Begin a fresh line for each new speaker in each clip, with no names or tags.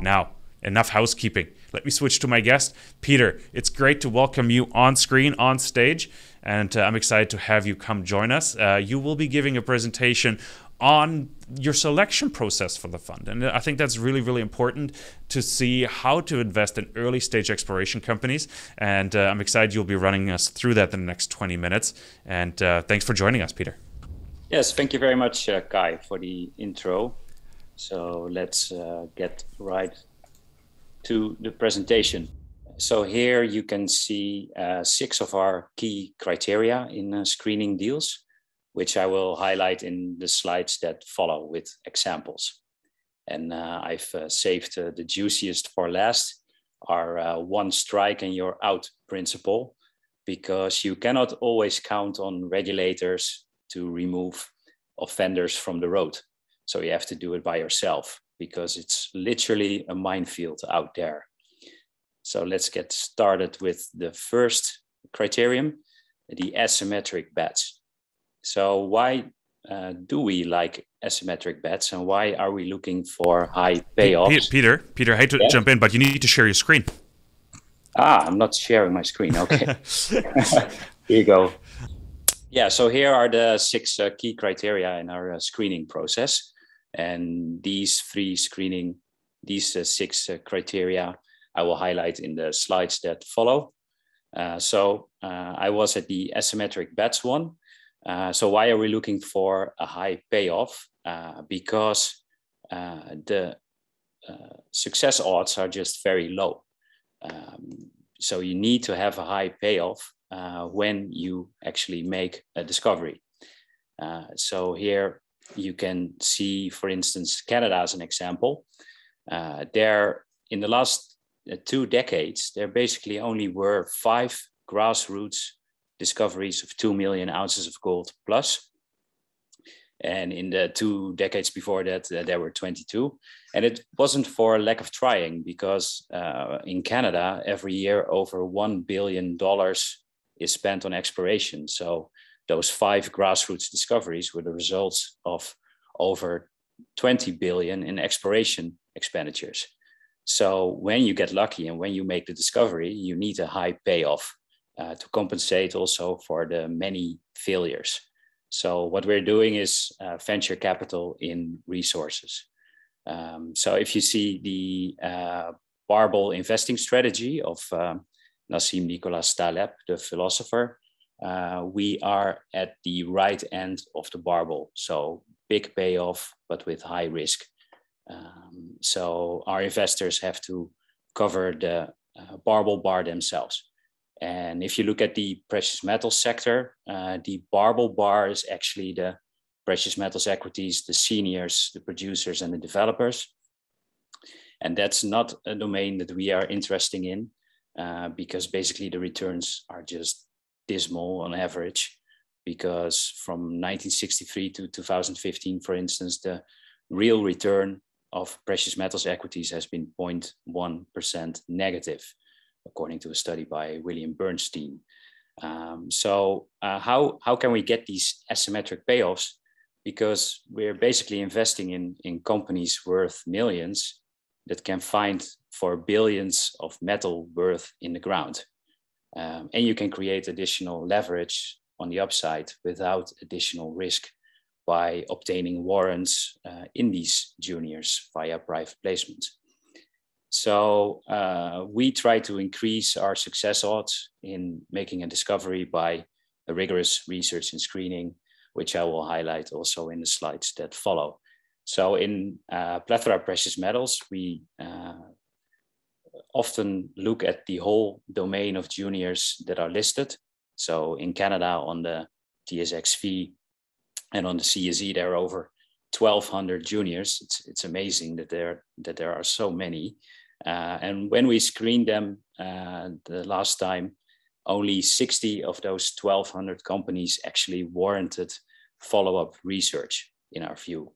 Now, enough housekeeping. Let me switch to my guest, Peter. It's great to welcome you on screen, on stage, and uh, I'm excited to have you come join us. Uh, you will be giving a presentation on your selection process for the fund. And I think that's really, really important to see how to invest in early stage exploration companies. And uh, I'm excited you'll be running us through that in the next 20 minutes. And uh, thanks for joining us, Peter.
Yes, thank you very much, uh, Kai, for the intro. So let's uh, get right to the presentation. So here you can see uh, six of our key criteria in uh, screening deals which I will highlight in the slides that follow with examples. And uh, I've uh, saved uh, the juiciest for last, our one strike and you're out principle, because you cannot always count on regulators to remove offenders from the road. So you have to do it by yourself because it's literally a minefield out there. So let's get started with the first criterion, the asymmetric bets. So why uh, do we like asymmetric bets and why are we looking for high payoffs?
Peter, Peter, I hate to yeah. jump in, but you need to share your screen.
Ah, I'm not sharing my screen. Okay. here you go. Yeah, so here are the six uh, key criteria in our uh, screening process. And these three screening, these uh, six uh, criteria, I will highlight in the slides that follow. Uh, so I was at the asymmetric bets one. Uh, so why are we looking for a high payoff? Uh, because uh, the uh, success odds are just very low. Um, so you need to have a high payoff uh, when you actually make a discovery. so here you can see, for instance, Canada as an example. there, in the last two decades, there basically only were five grassroots discoveries of 2 million ounces of gold plus. And in the two decades before that, uh, there were 22. And it wasn't for lack of trying, because uh, in Canada, every year over $1 billion is spent on exploration. So those five grassroots discoveries were the results of over 20 billion in exploration expenditures. So when you get lucky and when you make the discovery, you need a high payoff uh, to compensate also for the many failures. So what we're doing is uh, venture capital in resources. Um, so if you see the uh, barbell investing strategy of um, Nassim Nicholas Taleb, the philosopher, uh, we are at the right end of the barbell. So big payoff, but with high risk. Um, so our investors have to cover the uh, barbell bar themselves. And if you look at the precious metals sector, uh, the barbell bar is actually the precious metals equities, the seniors, the producers, and the developers. And that's not a domain that we are interested in uh, because basically the returns are just dismal on average. Because from 1963 to 2015, for instance, the real return of precious metals equities has been 0.1% negative according to a study by William Bernstein. Um, so uh, how, how can we get these asymmetric payoffs? Because we're basically investing in, in companies worth millions that can find for billions of metal worth in the ground. Um, and you can create additional leverage on the upside without additional risk by obtaining warrants uh, in these juniors via private placements. So uh, we try to increase our success odds in making a discovery by a rigorous research and screening, which I will highlight also in the slides that follow. So in uh, plethora precious metals, we uh, often look at the whole domain of juniors that are listed. So in Canada on the TSXV and on the CSE, there are over 1,200 juniors. It's, it's amazing that there, that there are so many. Uh, and when we screened them uh, the last time, only 60 of those 1,200 companies actually warranted follow-up research in our view.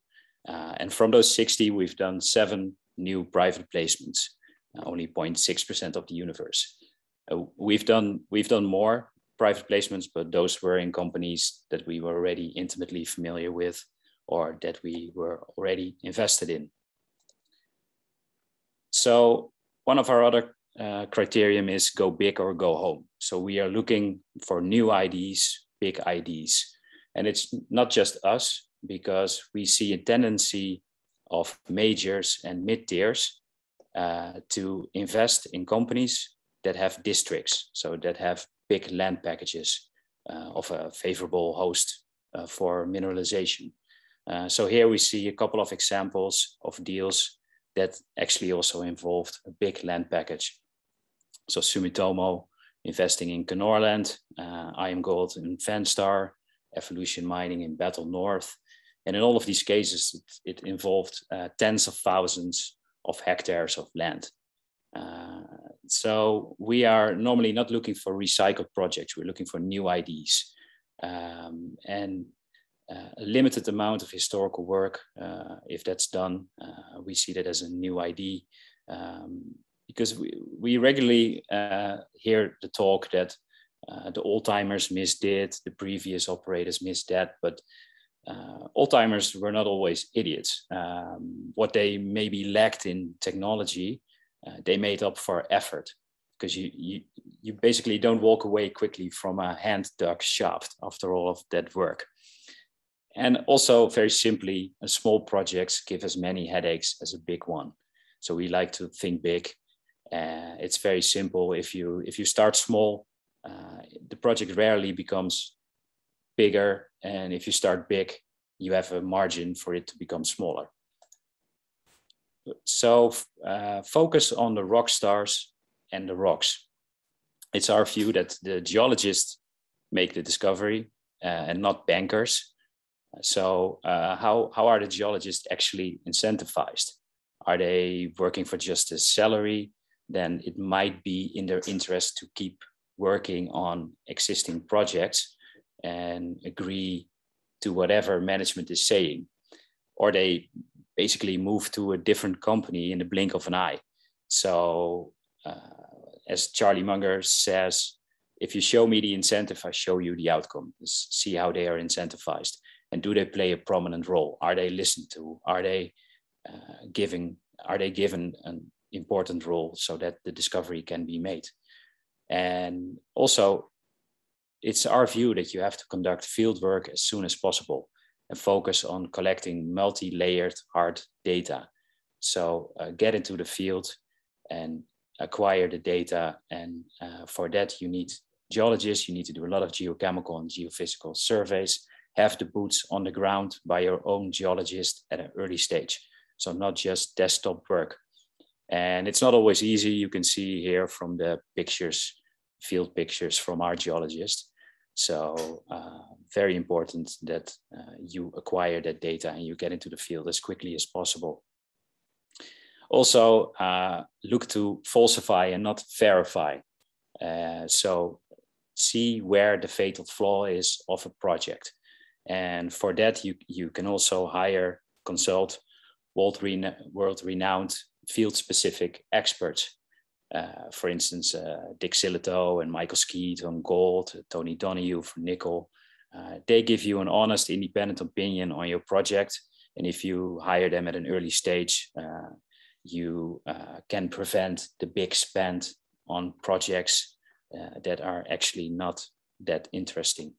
Uh, and from those 60, we've done seven new private placements, only 0.6% of the universe. Uh, we've done we've done more private placements, but those were in companies that we were already intimately familiar with or that we were already invested in. So one of our other uh, criterion is go big or go home. So we are looking for new ideas, big ideas. And it's not just us, because we see a tendency of majors and mid tiers uh, to invest in companies that have districts, so that have big land packages uh, of a favorable host uh, for mineralization. Uh, so here we see a couple of examples of deals that actually also involved a big land package. So Sumitomo investing in Kenorland, uh, IAMGOLD in Vanstar, Evolution Mining in Battle North. And in all of these cases, it, it involved uh, tens of thousands of hectares of land. Uh, so we are normally not looking for recycled projects. We're looking for new ideas um, and uh, a limited amount of historical work. Uh, if that's done, uh, we see that as a new ID um, because we, we regularly uh, hear the talk that the old timers missed it, the previous operators missed that, but uh, old timers were not always idiots. Um, what they maybe lacked in technology, uh, they made up for effort because you, you, you basically don't walk away quickly from a hand dug shaft after all of that work. And also, very simply, small projects give as many headaches as a big one. So we like to think big. Uh, it's very simple. If you if you start small, uh, the project rarely becomes bigger. And if you start big, you have a margin for it to become smaller. So uh, focus on the rock stars and the rocks. It's our view that the geologists make the discovery uh, and not bankers. So uh, how, how are the geologists actually incentivized? Are they working for just a salary? Then it might be in their interest to keep working on existing projects and agree to whatever management is saying. Or they basically move to a different company in the blink of an eye. So uh, as charlie munger says if you show me the incentive i show you the outcome. See how they are incentivized. And do they play a prominent role? Are they listened to? Are they uh, giving are they given an important role so that the discovery can be made? And also, it's our view that you have to conduct field work as soon as possible and focus on collecting multi-layered hard data. So uh, get into the field and acquire the data. And uh, for that, you need geologists, you need to do a lot of geochemical and geophysical surveys, have the boots on the ground by your own geologist at an early stage. So not just desktop work. And it's not always easy. You can see here from the pictures field pictures from our geologists. So uh, very important that uh, you acquire that data and you get into the field as quickly as possible. Also, uh, look to falsify and not verify. Uh, so see where the fatal flaw is of a project. And for that, you, you can also hire, consult world-renowned field-specific experts uh, for instance, uh, Dick Sillitoe and Michael Skeet on gold, Tony Donahue for nickel. Uh, they give you an honest, independent opinion on your project. And if you hire them at an early stage, uh, you uh, can prevent the big spend on projects uh, that are actually not that interesting.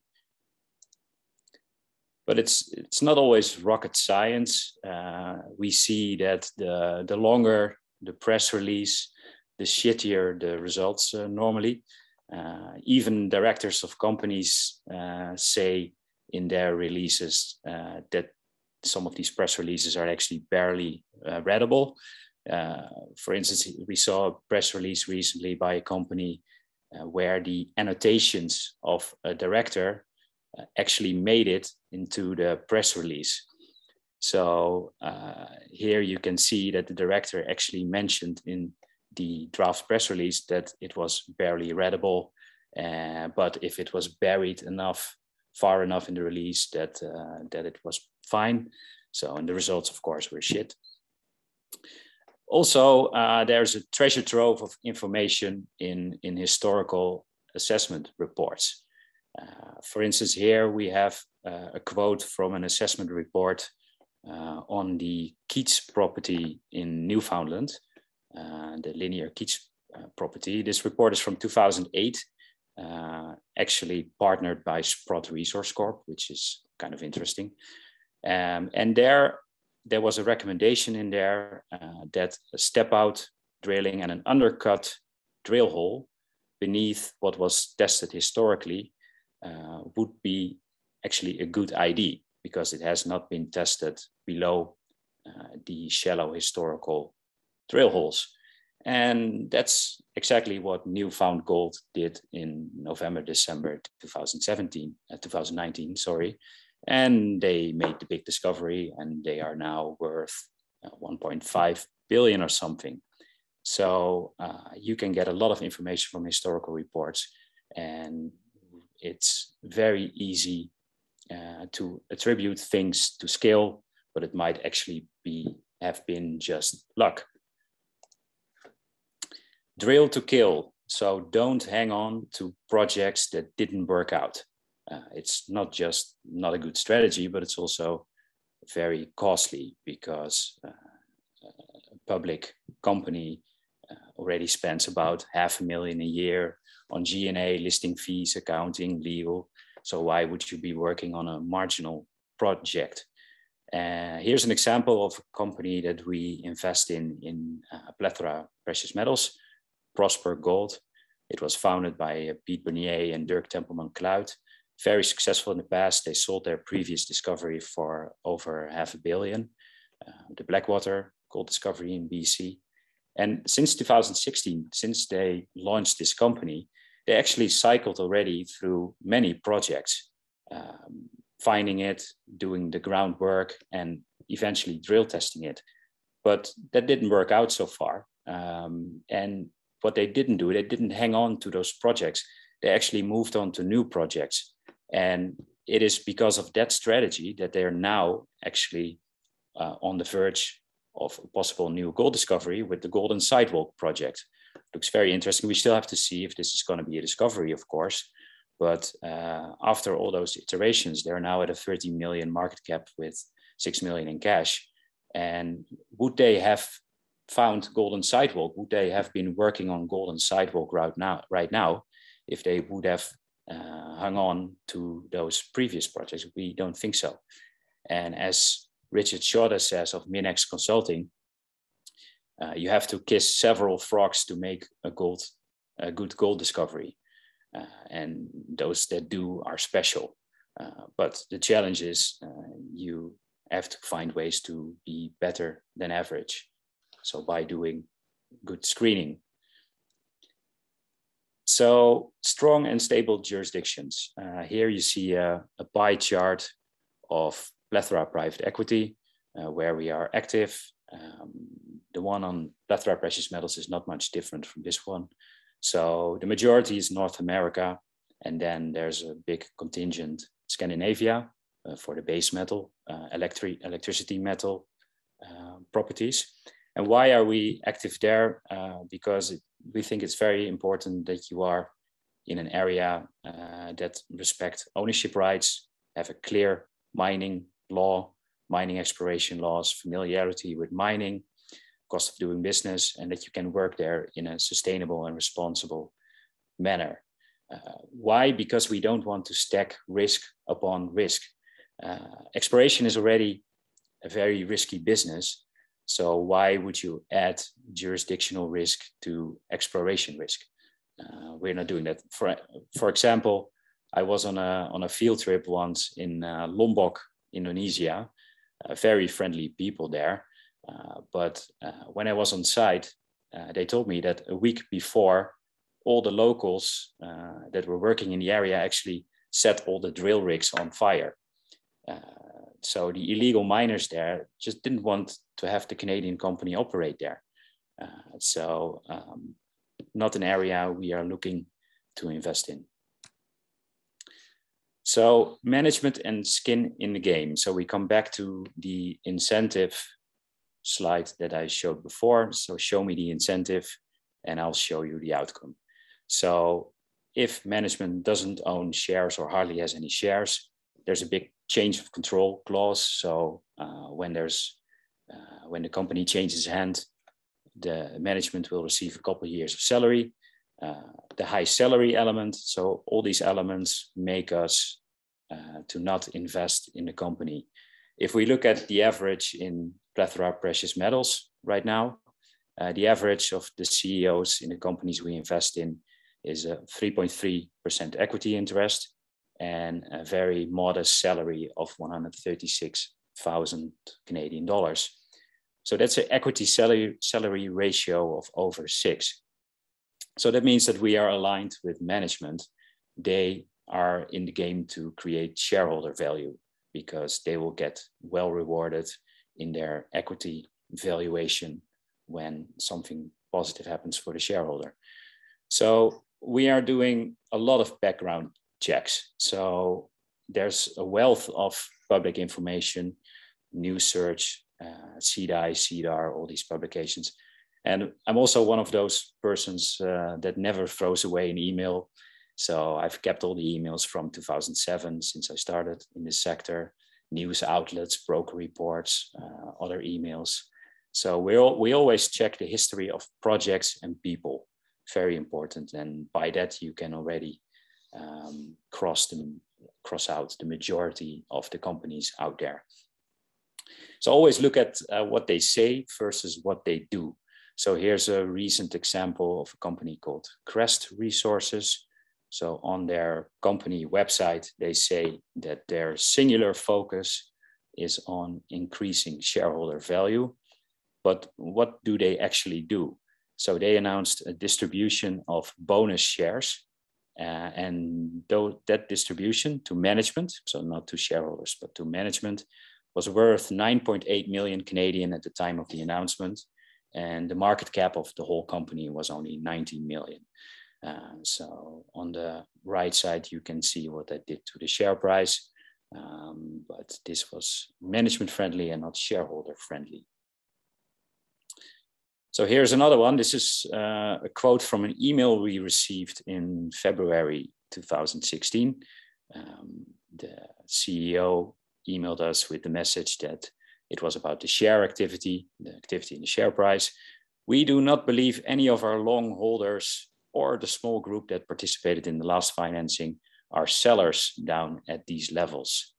But it's it's not always rocket science. we see that the the longer the press release, the shittier the results uh, normally. Uh, even directors of companies uh, say in their releases that some of these press releases are actually barely readable. for instance, we saw a press release recently by a company uh, where the annotations of a director uh, actually made it into the press release. So uh, here you can see that the director actually mentioned in the draft press release that it was barely readable. Uh, but if it was buried enough, far enough in the release that uh, that it was fine. So, and the results, of course, were shit. Also, uh, there's a treasure trove of information in in historical assessment reports. Uh, for instance, here we have uh, a quote from an assessment report uh, on the Keats property in Newfoundland the linear Keats uh, property. This report is from 2008, uh, actually partnered by Sprott Resource Corp, which is kind of interesting. Um, and there, there was a recommendation in there uh, that a step out drilling and an undercut drill hole beneath what was tested historically uh, would be actually a good idea because it has not been tested below uh, the shallow historical drill holes. And that's exactly what New Found Gold did in November, December 2017, uh, 2019, sorry. And they made the big discovery and they are now worth uh, 1.5 billion or something. So uh, you can get a lot of information from historical reports and it's very easy uh, to attribute things to scale, but it might actually be have been just luck. Drill to kill. So don't hang on to projects that didn't work out. Uh, it's not just not a good strategy, but it's also very costly because uh, a public company uh, already spends about half a million a year on G&A, listing fees, accounting, legal. So why would you be working on a marginal project? Uh, here's an example of a company that we invest in in uh, plethora precious metals, Prosper Gold. It was founded by uh, Piet Bernier and Dirk Tempelman-Kluit. Very successful in the past. They sold their previous discovery for over half a billion, uh, the Blackwater gold discovery in BC. And since 2016, since they launched this company, they actually cycled already through many projects, um, finding it, doing the groundwork, and eventually drill testing it. But that didn't work out so far. Um, and what they didn't do, they didn't hang on to those projects. They actually moved on to new projects. And it is because of that strategy that they are now actually uh, on the verge of a possible new gold discovery with the Golden Sidewalk project looks very interesting. We still have to see if this is going to be a discovery, of course. But uh, after all those iterations, they're now at a 30 million market cap with 6 million in cash. And would they have found Golden Sidewalk? Would they have been working on Golden Sidewalk right now, right now if they would have uh, hung on to those previous projects? We don't think so. And as Richard Schodde says of Minex Consulting, uh, you have to kiss several frogs to make a gold, a good gold discovery. Uh, and those that do are special. Uh, but the challenge is uh, you have to find ways to be better than average. So by doing good screening. So strong and stable jurisdictions. Uh, here you see a, a, pie chart of plethora private equity, uh, where we are active um, the one on plethora precious metals is not much different from this one. So the majority is North America, and then there's a big contingent Scandinavia uh, for the base metal, uh, electric electricity metal uh, properties. And why are we active there? Uh, because we think it's very important that you are in an area uh, that respect ownership rights, have a clear mining law, mining exploration laws, familiarity with mining, cost of doing business, and that you can work there in a sustainable and responsible manner. Uh, why? Because we don't want to stack risk upon risk. Uh, exploration is already a very risky business. So why would you add jurisdictional risk to exploration risk? Uh, we're not doing that. For, for example, I was on a, on a field trip once in uh, Lombok, Indonesia, uh, very friendly people there. Uh, but uh, when I was on site, they told me that a week before, all the locals that were working in the area actually set all the drill rigs on fire. So the illegal miners there just didn't want to have the Canadian company operate there. so um, not an area we are looking to invest in. So management and skin in the game. So we come back to the incentive slide that I showed before. So show me the incentive and I'll show you the outcome. So if management doesn't own shares or hardly has any shares, there's a big change of control clause. So uh, when there's uh, when the company changes hand, the management will receive a couple of years of salary, uh, the high salary element. So all these elements make us uh, to not invest in the company. If we look at the average in plethora precious metals right now, uh, the average of the CEOs in the companies we invest in is a 3.3% equity interest and a very modest salary of 136,000 Canadian dollars. So that's an equity salary, salary ratio of over six. So that means that we are aligned with management. They are in the game to create shareholder value because they will get well rewarded in their equity valuation when something positive happens for the shareholder. So we are doing a lot of background checks. So there's a wealth of public information, news search, uh, SEDI, SEDAR, all these publications. And I'm also one of those persons uh, that never throws away an email. So I've kept all the emails from 2007 since I started in this sector, news outlets, broker reports, uh, other emails. So we all, we always check the history of projects and people, very important. And by that you can already um, cross the cross out the majority of the companies out there. So always look at uh, what they say versus what they do. So here's a recent example of a company called Crest Resources. So on their company website, they say that their singular focus is on increasing shareholder value. But what do they actually do? So they announced a distribution of bonus shares uh, and though that distribution to management, so not to shareholders, but to management, was worth 9.8 million Canadian at the time of the announcement. And the market cap of the whole company was only 19 million. Uh, so on the right side, you can see what that did to the share price. Um, but this was management friendly and not shareholder friendly. So here's another one. This is uh, a quote from an email we received in February 2016. Um, the CEO emailed us with the message that it was about the share activity, the activity in the share price. We do not believe any of our long holders or the small group that participated in the last financing are sellers down at these levels.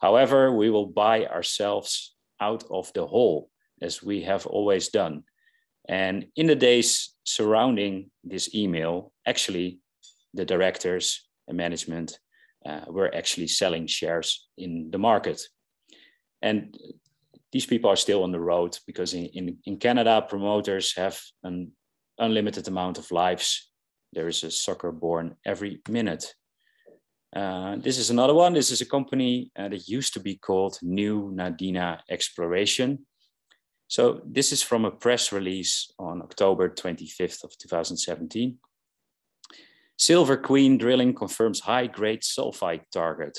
However, we will buy ourselves out of the hole as we have always done and in the days surrounding this email, actually, the directors and management uh, were actually selling shares in the market. And these people are still on the road because in, in, in Canada, promoters have an unlimited amount of lives. There is a sucker born every minute. Uh, this is another one. This is a company uh, that used to be called New Nadina Exploration. So this is from a press release on October 25th of 2017. Silver Queen drilling confirms high-grade sulfide target.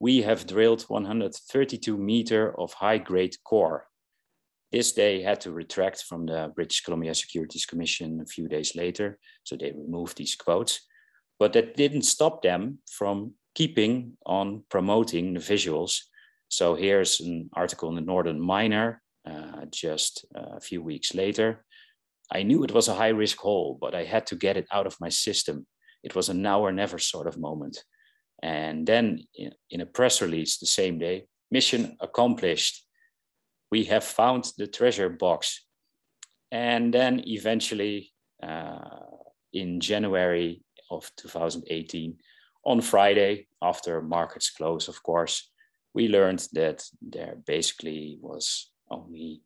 We have drilled 132 meter of high-grade core. This they had to retract from the British Columbia Securities Commission a few days later, so they removed these quotes. But that didn't stop them from keeping on promoting the visuals. So here's an article in the Northern Miner uh, just a few weeks later. I knew it was a high risk hole, but I had to get it out of my system. It was a now or never sort of moment. And then in, in a press release the same day, mission accomplished. We have found the treasure box. And then eventually, uh, in January of 2018, on Friday, after markets close, of course, we learned that there basically was only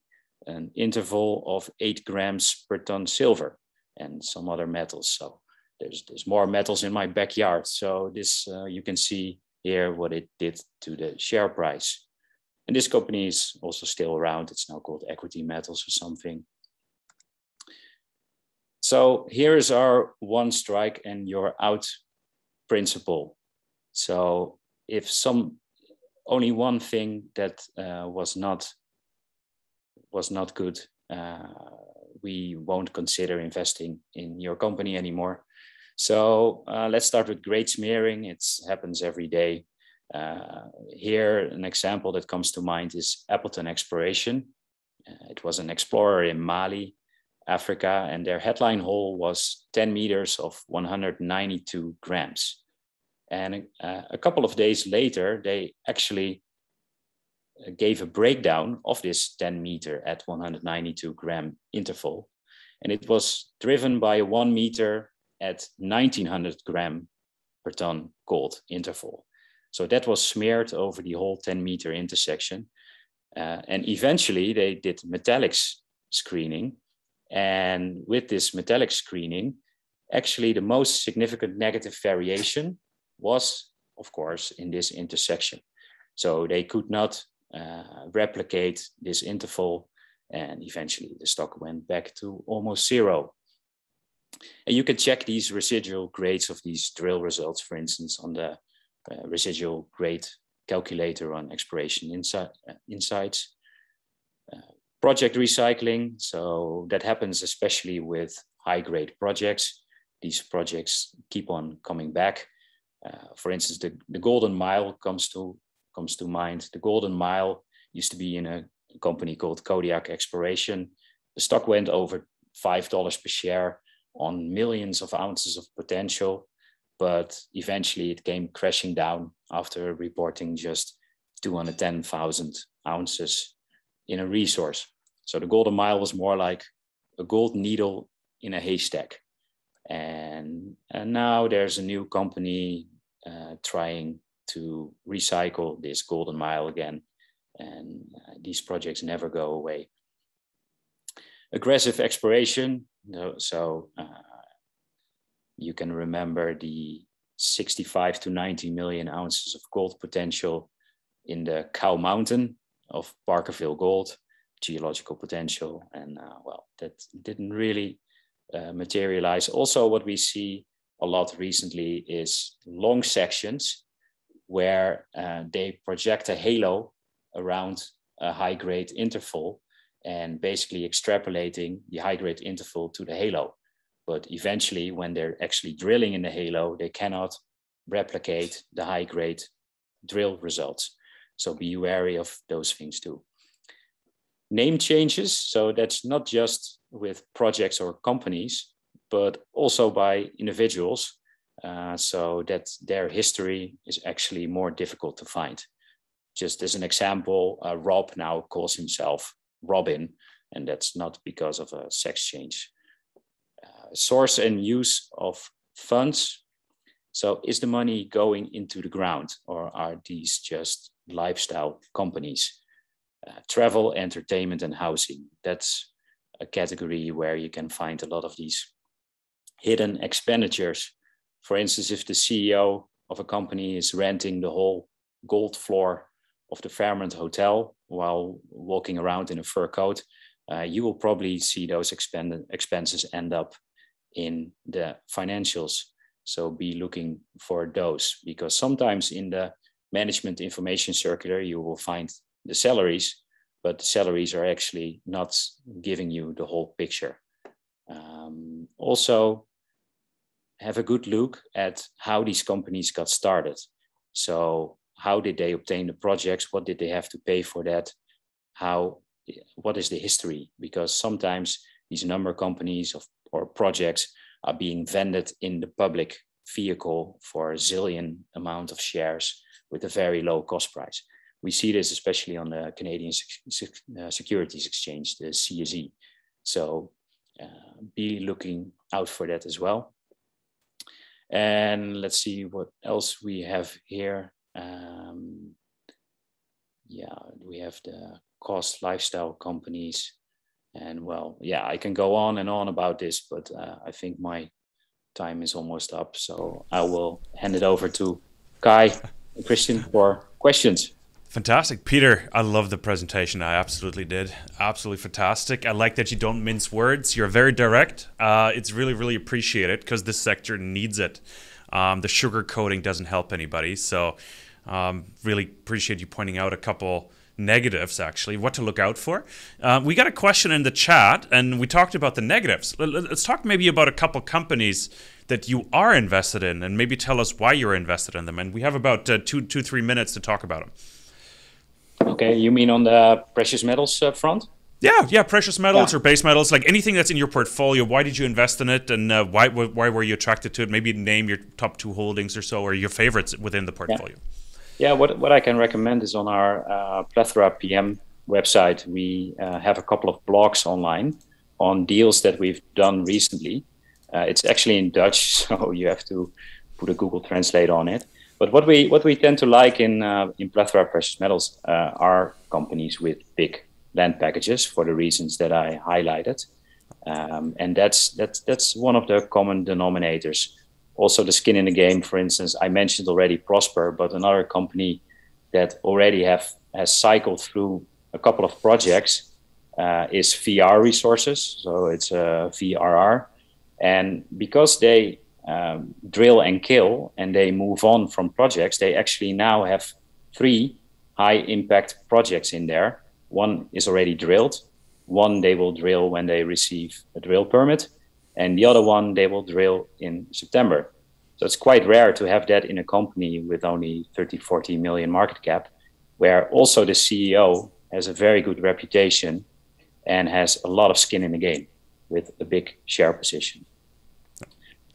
an interval of eight grams per ton silver and some other metals. So there's there's more metals in my backyard. So this uh, you can see here what it did to the share price. And this company is also still around. It's now called Equity Metals or something. So here is our one strike and you're out principle. So if some only one thing that uh, was not was not good, uh, we won't consider investing in your company anymore. So uh, let's start with grade smearing. It happens every day. Uh, here, an example that comes to mind is Appleton Exploration. Uh, it was an explorer in Mali. Africa, and their headline hole was 10 meters of 192 grams. And uh, a couple of days later, they actually gave a breakdown of this 10 meter at 192 gram interval. And it was driven by a one meter at 1900 gram per ton gold interval. So that was smeared over the whole 10 meter intersection. Uh, and eventually they did metallics screening. And with this metallic screening, actually the most significant negative variation was, of course, in this intersection. So they could not replicate this interval, and eventually the stock went back to almost zero. And you can check these residual grades of these drill results, for instance, on the uh, residual grade calculator on exploration insi- uh, insights. Uh, project recycling, so that happens especially with high grade projects. These projects keep on coming back. Uh, for instance, the, the Golden Mile comes to comes to mind. The Golden Mile used to be in a company called Kodiak Exploration. The stock went over five dollars per share on millions of ounces of potential, but eventually it came crashing down after reporting just 210,000 ounces in a resource. So the Golden Mile was more like a gold needle in a haystack. And, and now there's a new company uh, trying to recycle this golden mile again. And uh, these projects never go away. Aggressive exploration. So uh, you can remember the 65 to 90 million ounces of gold potential in the Cow Mountain of Barkerville Gold, geological potential. And uh, well, that didn't really uh, materialize. Also, what we see a lot recently is long sections where uh, they project a halo around a high grade interval and basically extrapolating the high grade interval to the halo. But eventually, when they're actually drilling in the halo, they cannot replicate the high grade drill results. So be wary of those things too. Name changes. So that's not just with projects or companies, but also by individuals. Uh, so that their history is actually more difficult to find. Just as an example, uh, Rob now calls himself Robin, and that's not because of a sex change. Uh, source and use of funds. So, is the money going into the ground, or are these just lifestyle companies? Uh, travel, entertainment, and housing. That's a category where you can find a lot of these hidden expenditures. For instance, if the CEO of a company is renting the whole gold floor of the Fairmont Hotel while walking around in a fur coat, uh, you will probably see those expenses end up in the financials. So be looking for those because sometimes in the management information circular, you will find the salaries, but the salaries are actually not giving you the whole picture. Um, also, have a good look at how these companies got started. So, how did they obtain the projects? What did they have to pay for that? How, what is the history? Because sometimes these number companies of, or projects are being vended in the public vehicle for a zillion amount of shares with a very low cost price. We see this especially on the Canadian uh, Securities Exchange, the CSE. So uh, be looking out for that as well. And let's see what else we have here. Um, yeah, we have the cost lifestyle companies. And well, yeah, I can go on and on about this, but uh, I think my time is almost up. So I will hand it over to Kai and Christian for questions.
Fantastic. Peter, I love the presentation. I absolutely did. Absolutely fantastic. I like that you don't mince words. You're very direct. Uh, it's really, really appreciated because this sector needs it. Um, the sugar coating doesn't help anybody. So, um, really appreciate you pointing out a couple negatives, actually, what to look out for. Uh, we got a question in the chat, and we talked about the negatives. Let's talk maybe about a couple companies that you are invested in, and maybe tell us why you're invested in them. And we have about uh, two, two, three minutes to talk about them.
Okay, you mean on the precious metals uh, front?
Yeah, yeah, precious metals yeah. or base metals, like anything that's in your portfolio. Why did you invest in it, and uh, why why were you attracted to it? Maybe name your top two holdings or so, or your favorites within the portfolio.
Yeah, yeah what what I can recommend is on our uh, plethora PM website. We uh, have a couple of blogs online on deals that we've done recently. Uh, it's actually in Dutch, so you have to put a Google Translate on it. But what we what we tend to like in uh, in plethora precious metals uh, are companies with big land packages for the reasons that I highlighted. Um, and that's that's that's one of the common denominators. Also, the skin in the game. For instance, I mentioned already Prosper, but another company that already have has cycled through a couple of projects uh, is VR Resources. So it's a uh, VRR, and because they um, drill and kill and they move on from projects, they actually now have three high impact projects in there one is already drilled, one they will drill when they receive a drill permit, and the other one they will drill in September. So it's quite rare to have that in a company with only 30, 40 million market cap, where also the CEO has a very good reputation and has a lot of skin in the game with a big share position.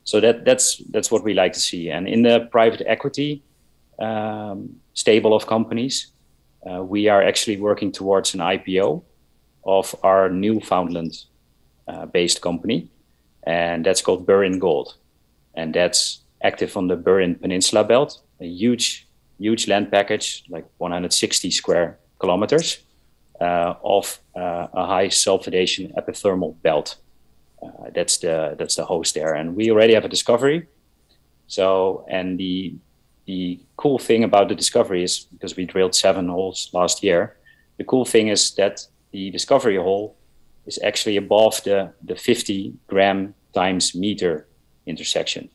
So that that's that's what we like to see. And in the private equity um, stable of companies, uh, we are actually working towards an IPO of our Newfoundland uh, based company, and that's called Burin Gold. And that's active on the Burin Peninsula Belt, a huge, huge land package, like 160 square kilometers uh, of uh, a high sulfidation epithermal belt. Uh, that's the that's the host there, and we already have a discovery. So, and the the cool thing about the discovery is because we drilled seven holes last year. The cool thing is that the discovery hole is actually above the, the 50 gram times meter intersection.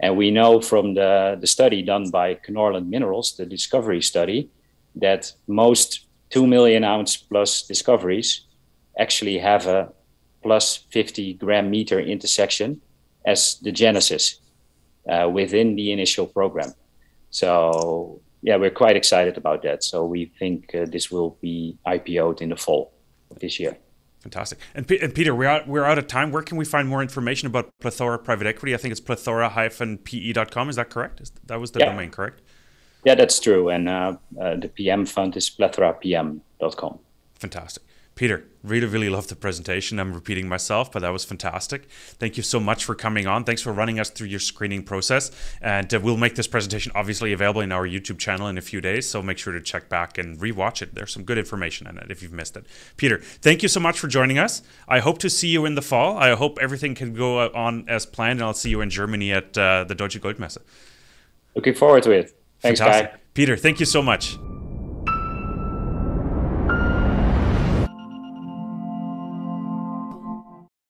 And we know from the, the study done by Kenorland Minerals, the discovery study, that most 2 million ounce plus discoveries actually have a plus 50 gram meter intersection as the genesis uh, within the initial program. So yeah, we're quite excited about that. So we think uh, this will be IPO'd in the fall of this year.
Fantastic. And, P- and, Peter, we're out, we're out of time. Where can we find more information about Plethora Private Equity? I think it's plethora-pe.com. Is that correct? Is, that was the yeah. domain, correct?
Yeah, that's true. And uh, uh, the PM fund is plethorapm.com.
Fantastic. Peter, really, really loved the presentation. I'm repeating myself, but that was fantastic. Thank you so much for coming on. Thanks for running us through your screening process. And uh, we'll make this presentation obviously available in our YouTube channel in a few days. So make sure to check back and rewatch it. There's some good information in it if you've missed it. Peter, thank you so much for joining us. I hope to see you in the fall. I hope everything can go on as planned, and I'll see you in Germany at uh, the Deutsche Goldmesse.
Looking forward to it. Thanks,
Fantastic. Guy. Peter, thank you so much.